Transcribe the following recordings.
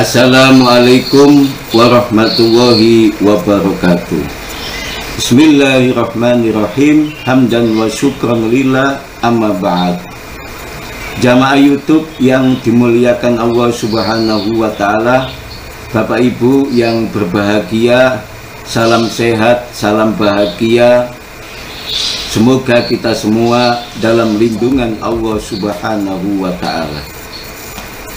Assalamualaikum warahmatullahi wabarakatuh. Bismillahirrahmanirrahim. Hamdan wa syukran lillah. Amma ba'd. Jamaah Youtube yang dimuliakan Allah subhanahu wa ta'ala Bapak Ibu yang berbahagia Salam sehat, salam bahagia. Semoga kita semua dalam lindungan Allah subhanahu wa ta'ala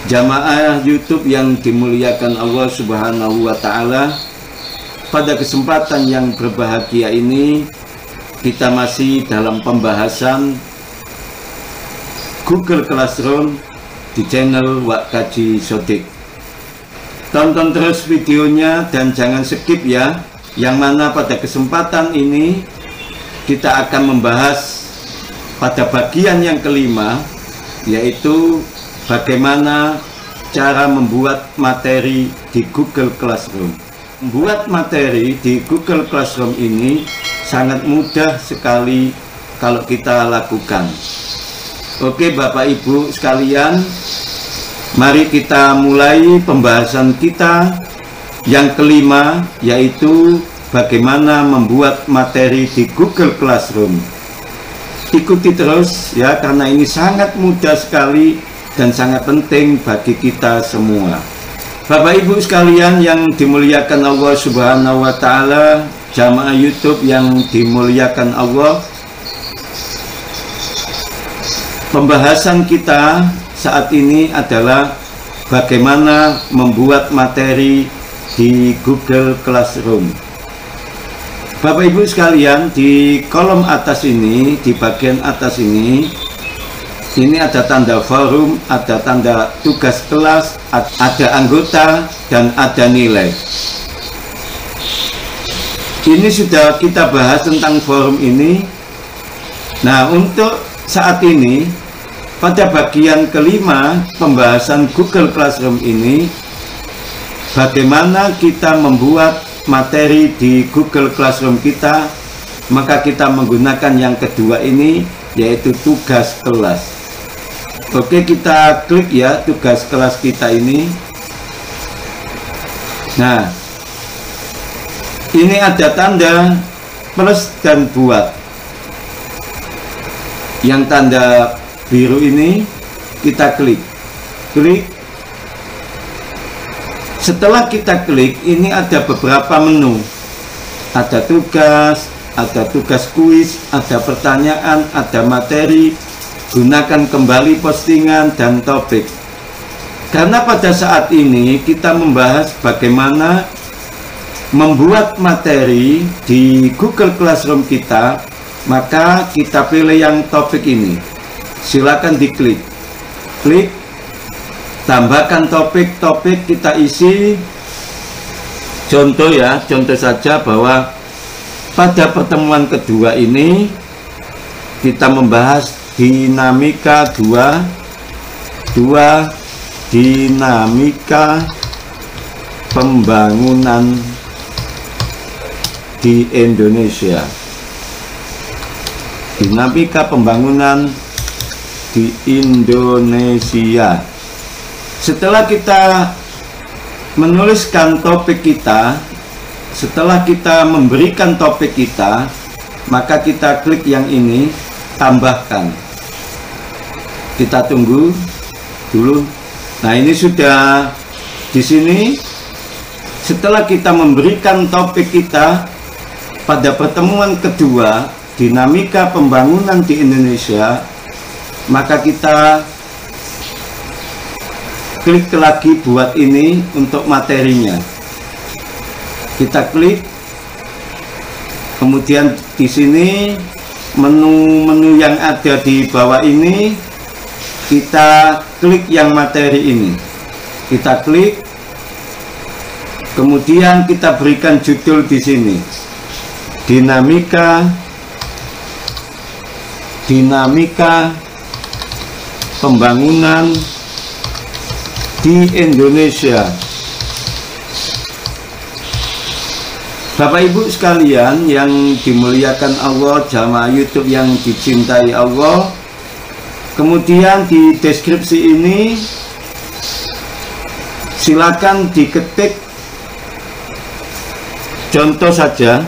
Jamaah YouTube yang dimuliakan Allah Subhanahu wa taala. Pada kesempatan yang berbahagia ini kita masih dalam pembahasan Google Classroom di channel Wak Kaji Sodik. Tonton terus videonya dan jangan skip ya. Yang mana pada kesempatan ini kita akan membahas pada bagian yang kelima yaitu bagaimana cara membuat materi di Google Classroom. Membuat materi di Google Classroom ini sangat mudah sekali kalau kita lakukan. Oke Bapak Ibu sekalian, mari kita mulai pembahasan kita yang kelima yaitu bagaimana membuat materi di Google Classroom. Ikuti terus ya karena ini sangat mudah sekali dan sangat penting bagi kita semua. Bapak Ibu sekalian yang dimuliakan Allah Subhanahu wa taala, jamaah YouTube yang dimuliakan Allah. Pembahasan kita saat ini adalah bagaimana membuat materi di Google Classroom. Bapak Ibu sekalian, di kolom atas ini, di bagian atas ini ini ada tanda forum, ada tanda tugas kelas, ada anggota, dan ada nilai. Ini sudah kita bahas tentang forum ini. Nah, untuk saat ini, pada bagian kelima pembahasan Google Classroom ini, bagaimana kita membuat materi di Google Classroom kita, maka kita menggunakan yang kedua ini, yaitu tugas kelas. Oke kita klik ya tugas kelas kita ini. Nah ini ada tanda plus dan buat. Yang tanda biru ini kita klik. Klik. Setelah kita klik ini ada beberapa menu. Ada tugas ada tugas kuis ada pertanyaan ada materi gunakan kembali postingan dan topik. Karena pada saat ini kita membahas bagaimana membuat materi di Google Classroom kita maka kita pilih yang topik ini. Silakan diklik. Klik tambahkan topik-topik kita isi. Contoh ya contoh saja bahwa pada pertemuan kedua ini kita membahas dinamika dua dua dinamika pembangunan di Indonesia. Dinamika pembangunan di Indonesia. Setelah kita menuliskan topik kita setelah kita memberikan topik kita maka kita klik yang ini tambahkan kita tunggu dulu. Nah ini sudah di sini. Setelah kita memberikan topik kita pada pertemuan kedua dinamika pembangunan di Indonesia maka kita klik lagi buat ini untuk materinya. Kita klik. Kemudian di sini menu-menu yang ada di bawah ini kita klik yang materi ini. Kita klik. Kemudian kita berikan judul di sini. Dinamika. Dinamika pembangunan di Indonesia. Bapak Ibu sekalian yang dimuliakan Allah, jamaah YouTube yang dicintai Allah. Kemudian di deskripsi ini silakan diketik. Contoh saja.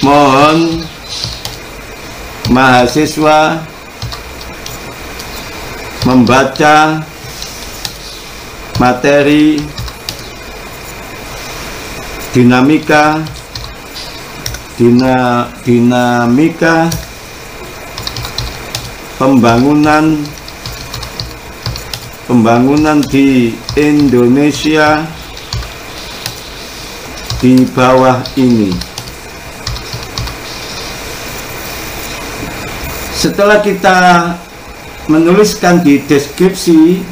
Mohon mahasiswa membaca materi dinamika dina, dinamika pembangunan pembangunan di Indonesia di bawah ini. Setelah kita menuliskan di deskripsi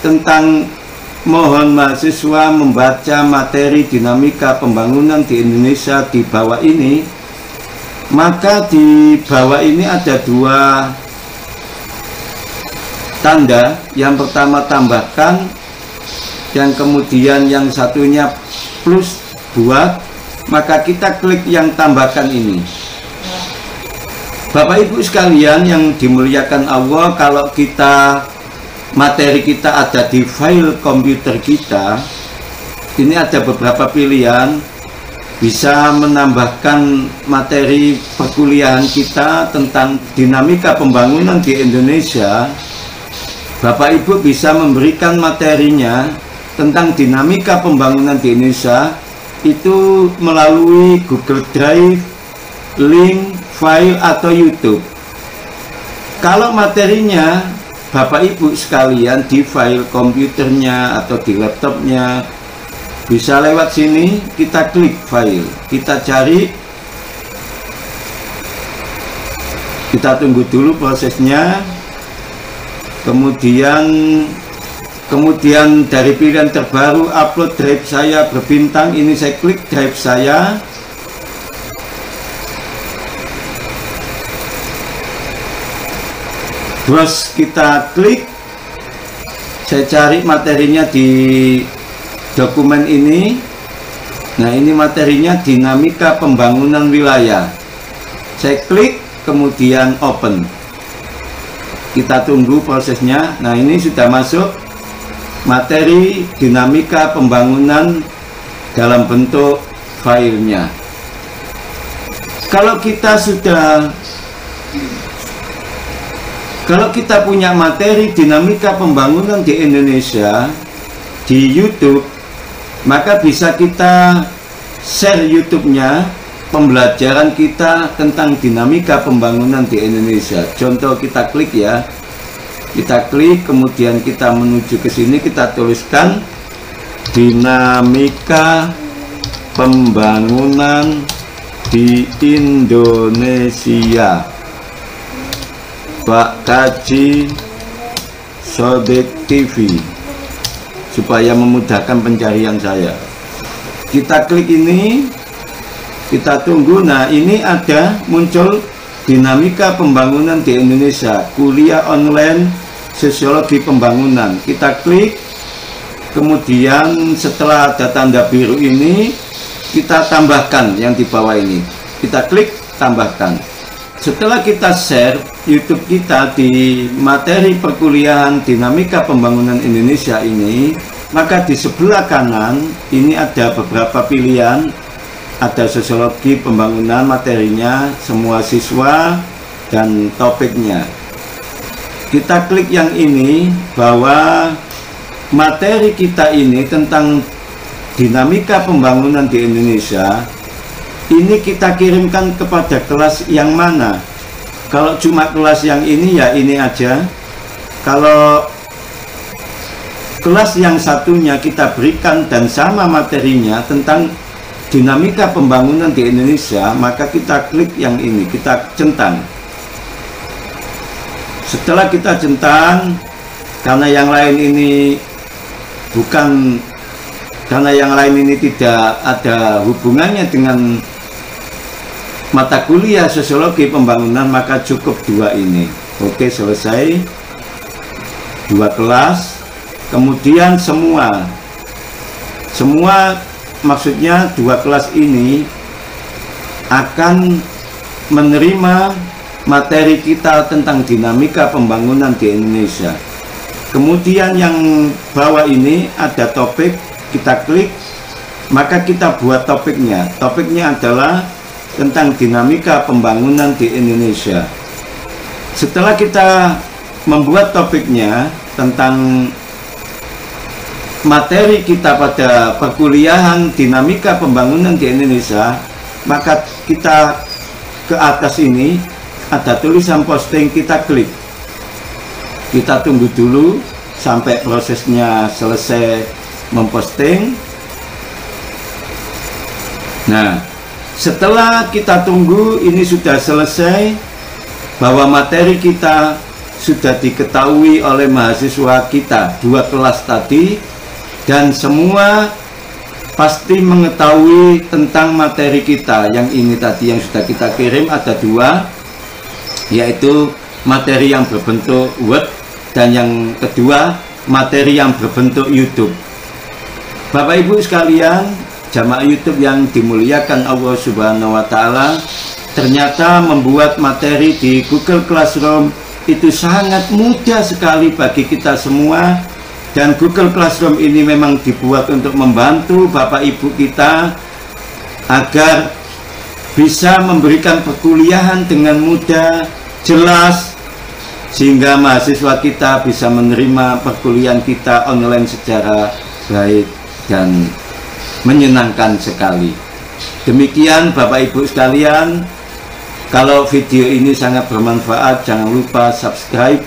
tentang mohon mahasiswa membaca materi dinamika pembangunan di Indonesia di bawah ini maka di bawah ini ada dua tanda yang pertama tambahkan yang kemudian yang satunya plus buat maka kita klik yang tambahkan ini. Bapak Ibu sekalian yang dimuliakan Allah kalau kita materi kita ada di file komputer kita ini ada beberapa pilihan. Bisa menambahkan materi perkuliahan kita tentang dinamika pembangunan di Indonesia Bapak Ibu bisa memberikan materinya tentang dinamika pembangunan di Indonesia itu melalui Google Drive, link file atau YouTube. Kalau materinya Bapak Ibu sekalian di file komputernya atau di laptopnya bisa lewat sini kita klik file. Kita cari. Kita tunggu dulu prosesnya kemudian kemudian dari pilihan terbaru upload drive saya berbintang. Ini saya klik drive saya. Terus kita klik. Saya cari materinya di dokumen ini. Nah ini materinya dinamika pembangunan wilayah. Saya klik kemudian open kita tunggu prosesnya. Nah ini sudah masuk materi dinamika pembangunan dalam bentuk filenya. Kalau kita sudah kalau kita punya materi dinamika pembangunan di Indonesia di YouTube, maka bisa kita share YouTube-nya pembelajaran kita tentang dinamika pembangunan di Indonesia. Contoh kita klik ya. Kita klik kemudian kita menuju ke sini kita tuliskan dinamika pembangunan di Indonesia. Pak Kaji Sodik TV supaya memudahkan pencarian saya kita klik ini kita tunggu. Nah ini ada muncul dinamika pembangunan di Indonesia. Kuliah online sosiologi pembangunan. Kita klik. Kemudian setelah ada tanda biru ini kita tambahkan yang di bawah ini. Kita klik tambahkan. Setelah kita share YouTube kita di materi perkuliahan dinamika pembangunan Indonesia ini, maka di sebelah kanan ini ada beberapa pilihan, ada sosiologi pembangunan materinya, semua siswa dan topiknya. Kita klik yang ini bahwa materi kita ini tentang dinamika pembangunan di Indonesia ini kita kirimkan kepada kelas yang mana kalau cuma kelas yang ini ya ini aja kalau kelas yang satunya kita berikan dan sama materinya tentang dinamika pembangunan di Indonesia maka kita klik yang ini kita centang. Setelah kita centang karena yang lain ini bukan karena yang lain ini tidak ada hubungannya dengan mata kuliah sosiologi pembangunan maka cukup dua ini. Oke selesai. Dua kelas. Kemudian semua. Semua maksudnya dua kelas ini akan menerima materi kita tentang dinamika pembangunan di Indonesia. Kemudian yang bawah ini ada topik kita klik maka kita buat topiknya. Topiknya adalah tentang dinamika pembangunan di Indonesia. Setelah kita membuat topiknya tentang materi kita pada perkuliahan dinamika pembangunan di Indonesia maka kita ke atas ini ada tulisan posting kita klik. Kita tunggu dulu sampai prosesnya selesai memposting. Nah setelah kita tunggu ini sudah selesai bahwa materi kita sudah diketahui oleh mahasiswa kita dua kelas tadi dan semua pasti mengetahui tentang materi kita. Yang ini tadi yang sudah kita kirim ada dua yaitu materi yang berbentuk Word dan yang kedua materi yang berbentuk YouTube. Bapak Ibu sekalian jamaah YouTube yang dimuliakan Allah Subhanahu wa taala ternyata membuat materi di Google Classroom itu sangat mudah sekali bagi kita semua dan Google Classroom ini memang dibuat untuk membantu Bapak Ibu kita agar bisa memberikan perkuliahan dengan mudah, jelas, sehingga mahasiswa kita bisa menerima perkuliahan kita online secara baik dan menyenangkan sekali. Demikian Bapak Ibu sekalian kalau video ini sangat bermanfaat jangan lupa subscribe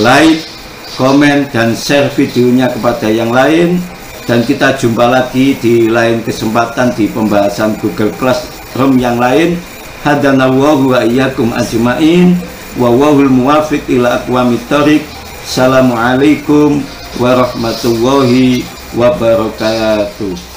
like komen dan share videonya kepada yang lain. Dan kita jumpa lagi di lain kesempatan di pembahasan Google Classroom yang lain. Hadanallahu wa iyyakum ajmain. Wa muwafiq ila aqwamit thoriq Assalamualaikum warahmatullahi wabarakatuh